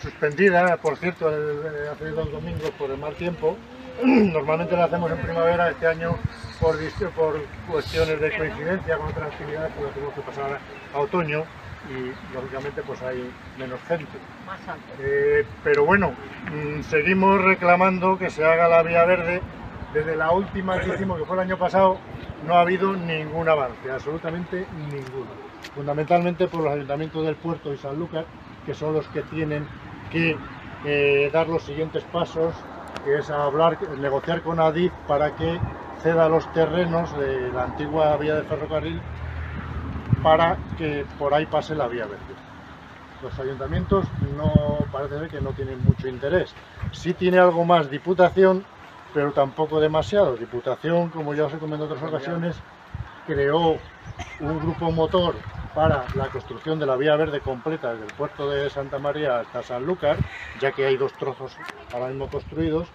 suspendida, por cierto, el- hace dos domingos por el mal tiempo. Normalmente la hacemos en primavera, este año por, cuestiones de coincidencia con otras actividades, pues tenemos que pasar a otoño y lógicamente pues hay menos gente. Eh, pero bueno, mm, seguimos reclamando que se haga la vía verde. Desde la última que hicimos, que fue el año pasado, no ha habido ningún avance, absolutamente ninguno. Fundamentalmente por los ayuntamientos del puerto y Sanlúcar, que son los que tienen que eh, dar los siguientes pasos, que es hablar, negociar con Adif para que ceda los terrenos de la antigua vía de ferrocarril para que por ahí pase la vía verde los ayuntamientos no parece ser que no tienen mucho interés. Sí tiene algo más Diputación, pero tampoco demasiado. Diputación, como ya os he comentado en otras ocasiones, creó un grupo motor para la construcción de la vía verde completa desde el puerto de Santa María hasta Sanlúcar, ya que hay dos trozos ahora mismo construidos,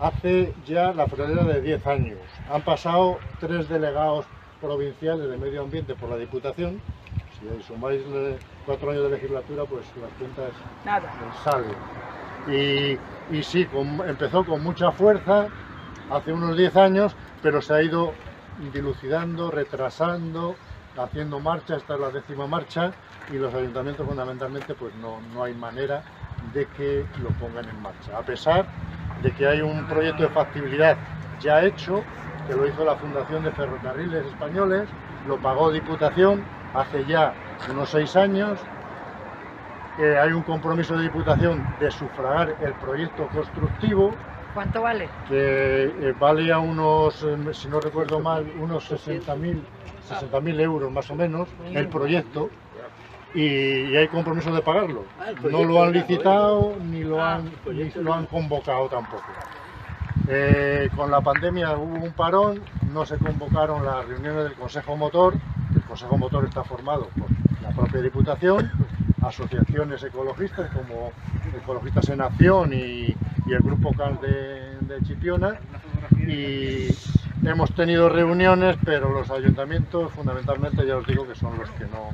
hace ya la frontera de 10 años. Han pasado tres delegados provinciales de medio ambiente por la Diputación. Si sumáis cuatro años de legislatura, pues las cuentas Nada. sale. Y, y sí, con- empezó con mucha fuerza hace unos 10 años, pero se ha ido dilucidando, retrasando, haciendo marcha, esta es la décima marcha, y los ayuntamientos fundamentalmente pues no, no hay manera de que lo pongan en marcha. A pesar de que hay un proyecto de factibilidad ya hecho, que lo hizo la Fundación de Ferrocarriles Españoles, lo pagó Diputación hace ya unos seis años, que hay un compromiso de Diputación de sufragar el proyecto constructivo, ¿Cuánto vale? que eh, vale a unos, eh, si no recuerdo mal, unos 60.000 60.000 euros más o menos el proyecto y, y hay compromiso de pagarlo. No lo han licitado ni lo han, ni lo han convocado tampoco. Eh, con la pandemia hubo un parón, no se convocaron las reuniones del Consejo Motor. El Consejo Motor está formado por la propia Diputación, asociaciones ecologistas como Ecologistas en Acción y, y el Grupo CAN de, de Chipiona. Y hemos tenido reuniones, pero los ayuntamientos fundamentalmente ya os digo que son los que no,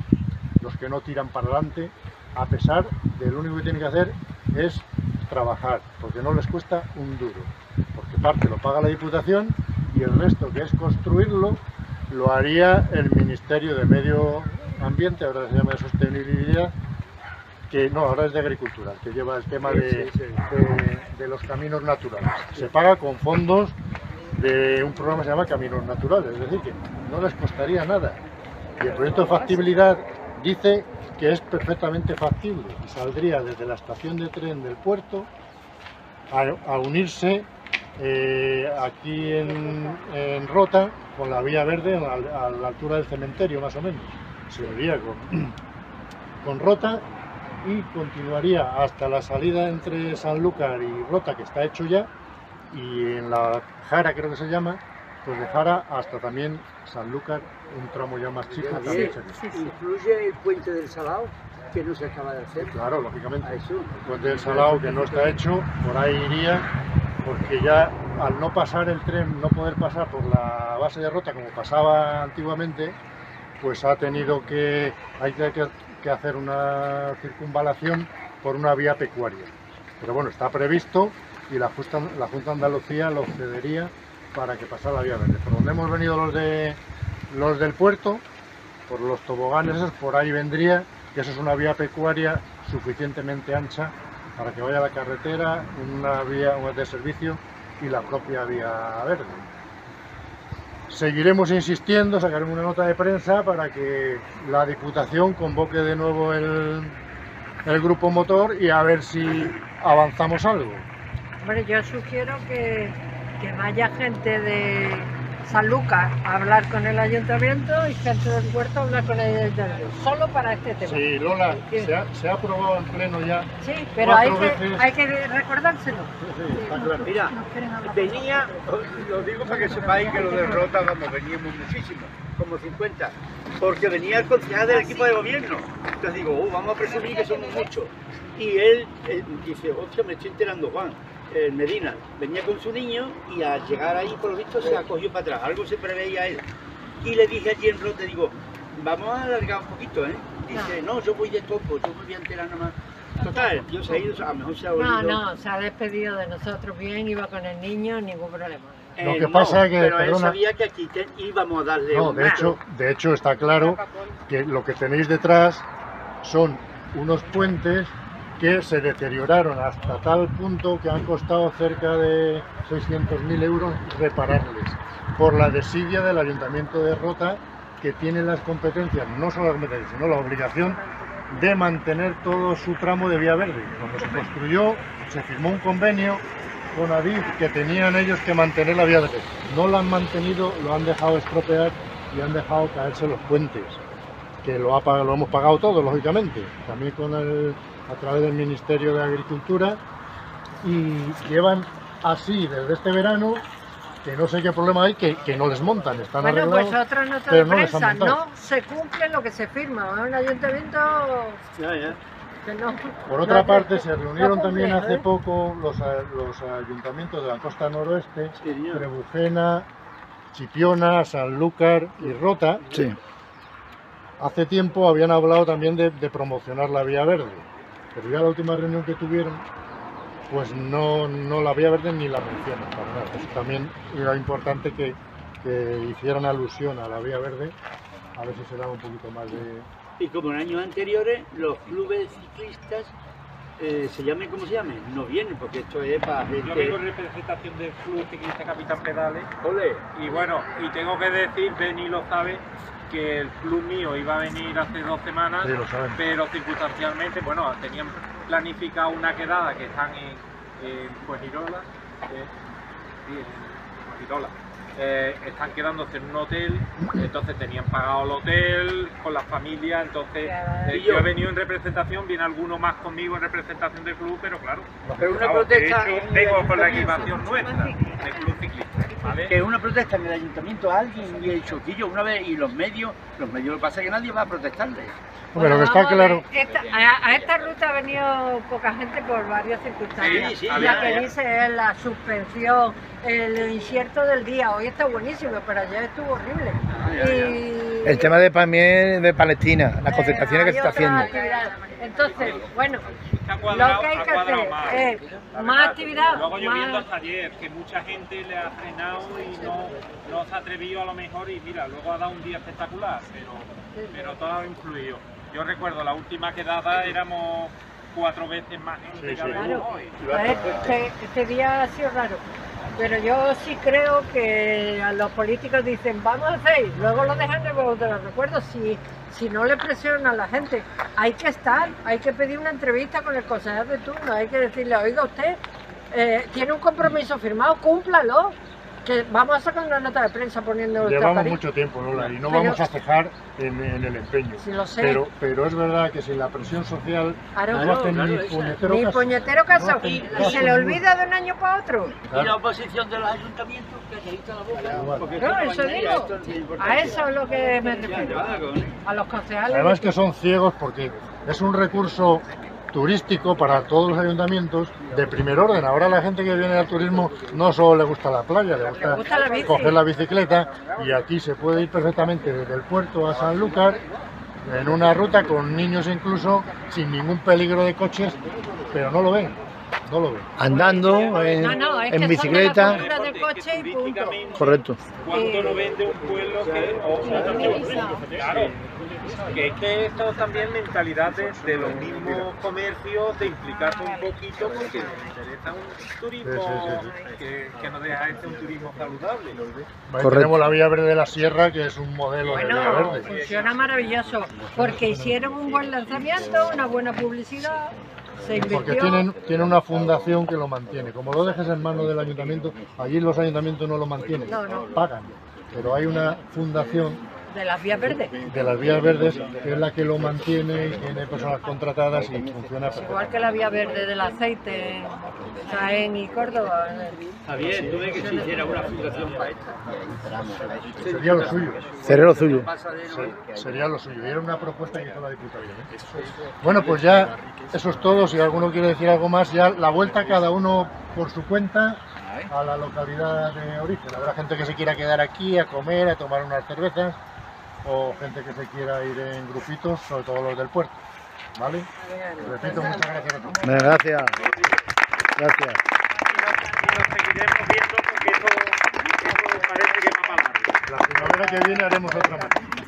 los que no tiran para adelante, a pesar de lo único que tienen que hacer es trabajar, porque no les cuesta un duro, porque parte lo paga la Diputación y el resto, que es construirlo, lo haría el Ministerio de Medio Ambiente, ahora se llama de Sostenibilidad, que no, ahora es de Agricultura, que lleva el tema de, de- de los caminos naturales. Se paga con fondos de un programa que se llama Caminos Naturales, es decir, que no les costaría nada. Y el proyecto de factibilidad dice que es perfectamente factible y saldría desde la estación de tren del puerto a, unirse eh, aquí en, en Rota con la vía verde a la, altura del cementerio más o menos. Se iría con, con Rota y continuaría hasta la salida entre Sanlúcar y Rota que está hecho ya y en la Jara creo que se llama pues de Jara hasta también Sanlúcar un tramo ya más chico también sería. Incluye el puente del Salao, que no se acaba de hacer. Claro, lógicamente. Eso. El puente del Salao que no está hecho, por ahí iría, porque ya al no pasar el tren, no poder pasar por la base de Rota como pasaba antiguamente, pues ha tenido que, hay que, hacer una circunvalación por una vía pecuaria. Pero bueno, está previsto y la Junta, la Junta Andalucía lo cedería para que pasara la vía verde. Por donde hemos venido los, de, los del puerto, por los toboganes, por ahí vendría, que eso es una vía pecuaria suficientemente ancha para que vaya la carretera, una vía de servicio y la propia vía verde. Seguiremos insistiendo, sacaremos una nota de prensa para que la Diputación convoque de nuevo el, grupo motor y a ver si avanzamos algo. Hombre, yo sugiero que vaya gente de Sanlúcar a hablar con el ayuntamiento y gente del puerto a hablar con el ayuntamiento. Solo para este tema. Sí, Lola, se ha, se ha aprobado en pleno ya. Sí, pero hay que, veces. hay que recordárselo. Sí, está claro. Mira, venía, lo digo para que sepáis que lo de Rota, vamos, veníamos muchísimo, como 50, porque venía el concejal del equipo de gobierno. Entonces digo, oh, vamos a presumir que somos muchos. Y él, eh, dice, hostia, me estoy enterando, Juan. Eh, Medina venía con su niño y al llegar ahí, por lo visto, se acogió para atrás. Algo se preveía él. Y le dije allí en Rota, digo, vamos a alargar un poquito, ¿eh? Dice, no, yo voy de topo, yo me voy a enterar nada más. Total, yo se ha ido, a lo mejor se ha No, olvidado. no, se ha despedido de nosotros bien, iba con el niño, ningún problema. Lo Eh, que no, pasa es que, Pero él sabía que aquí te- íbamos a darle No, un de hecho, de hecho está claro que lo que tenéis detrás son unos puentes que se deterioraron hasta tal punto que han costado cerca de 600.000 euros repararles por la desidia del Ayuntamiento de Rota que tiene las competencias, no solo las competencias, sino la obligación de mantener todo su tramo de vía verde. Cuando se construyó, se firmó un convenio con Adif que tenían ellos que mantener la vía verde. No lo han mantenido, lo han dejado estropear y han dejado caerse los puentes, que lo, ha, pag- lo hemos pagado todos, lógicamente, también con el, a través del Ministerio de Agricultura, y llevan así desde este verano, que no sé qué problema hay, que, que no les montan, están Bueno, arreglados. pues otra nota pero de no montado. no se cumple lo que se firma, es un ayuntamiento Ya, ya. que no... Por otra no- parte, se reunieron también cumple, hace ¿eh? poco los, los ayuntamientos de la costa noroeste, Sí. Trebujena, Chipiona, Sanlúcar y Rota. Sí. Hace tiempo habían hablado también de, promocionar la vía verde, pero ya la última reunión que tuvieron, pues no, no la vía verde ni la mencionan para nada. También era importante que, que hicieran alusión a la vía verde, a ver si se daba un poquito más de... Y como en años anteriores, los clubes ciclistas, eh, se llamen como se llamen, no vienen, porque esto es para Yo vengo gente... en representación del Club Ciclista Capitán Pedales Ole, y bueno, y tengo que decir, Beni lo sabe, que el club mío iba a venir hace dos semanas, Sí, lo saben. pero circunstancialmente, bueno, tenían planificado una quedada que están en, en Fuengirola, eh, sí, en. Eh, están quedándose en un hotel, entonces tenían pagado el hotel con las familias, entonces eh, yo he venido en representación, viene alguno más conmigo en representación del club, pero claro, pero una Vamos, de protesta hecho, vengo con la equipación nuestra, del club ciclista. Que una protesta en el ayuntamiento a alguien y el choquillo una vez y los medios, los medios lo que pasa es que nadie va a protestarle. Que está a claro... esta- a, a esta ruta ha venido poca gente por varias circunstancias. Sí, sí, la ya, que ya. dice es la suspensión, el incierto del día. Hoy está buenísimo, pero ayer estuvo horrible. Ah, ya, ya. Y- El tema de también de Palestina, las eh, concentraciones que se está haciendo. Entonces, bueno, Ha lo cuadrado- que hay ha que cuadrado hacer más. es actividad, Luego yo más- viendo hasta ayer que mucha gente le ha frenado y no, no se ha atrevido a lo mejor y mira, luego ha dado un día espectacular, pero, pero todo ha influido. Yo recuerdo la última quedada éramos cuatro veces más gente Sí, que Claro. hoy. Pues este, este día ha sido raro. Pero yo sí creo que a los políticos dicen, vamos a hacer, luego lo dejan de los recuerdos. Si, si no le presiona a la gente, hay que estar, hay que pedir una entrevista con el consejero de turno, hay que decirle, oiga usted, eh, tiene un compromiso firmado, cúmplalo. Que vamos a sacar una nota de prensa poniendo el Llevamos mucho tiempo, Lola, y no Pero- vamos a cejar en, en el empeño. Sí, lo sé. Pero, pero es verdad que sin la presión social Claro. no hacen claro, ni puñetero Ni caso. puñetero caso. No y se le olvida de un año para otro. Y la oposición de los ayuntamientos, que se la boca. Porque No, eso digo. es. A eso es lo que me refiero. A los concejales. Además que son ciegos porque es un recurso turístico para todos los ayuntamientos de primer orden. Ahora la gente que viene al turismo no solo le gusta la playa, le gusta, gusta la bici. coger la bicicleta y aquí se puede ir perfectamente desde el puerto a Sanlúcar en una ruta con niños incluso sin ningún peligro de coches, pero no lo ven, no lo ven. Andando en, No, no, es que en son bicicleta. de la del coche y punto. Correcto. ¿Cuánto no vende un pueblo que o Claro, que es que esto también mentalidad de, de los mismos comercios, de implicarse un poquito porque les interesa un turismo Sí, sí, sí, Que, que no deja de ser un turismo saludable. Correcto. tenemos la vía verde de la sierra que es un modelo de vía Bueno, verde. funciona maravilloso. Porque hicieron un buen lanzamiento, una buena publicidad, Porque tienen, tienen una fundación que lo mantiene. Como lo dejes en manos del ayuntamiento, allí los ayuntamientos no lo mantienen, No, no. pagan. Pero hay una fundación de las vías verdes. de las vías verdes que es la que lo mantiene y tiene personas contratadas y funciona Igual perfectamente. que la vía verde del aceite en Jaén y Córdoba. Javier, tú ves que si hiciera una fundación para esto, Sería lo suyo. Cerré lo suyo. Se- Sería lo suyo. Y era una propuesta que hizo la Diputación. ¿eh? Bueno, pues ya eso es todo. Si alguno quiere decir algo más, ya la vuelta cada uno por su cuenta a la localidad de origen. Habrá gente que se quiera quedar aquí a comer, a tomar unas cervezas. o gente que se quiera ir en grupitos, sobre todo los del puerto. ¿Vale? Repito, muchas gracias a todos. Gracias. Gracias. Y nos seguiremos viendo porque esto, parece que va para largo. La primavera que viene haremos otra más.